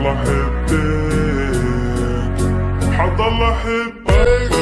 حضل احبك حضل احبك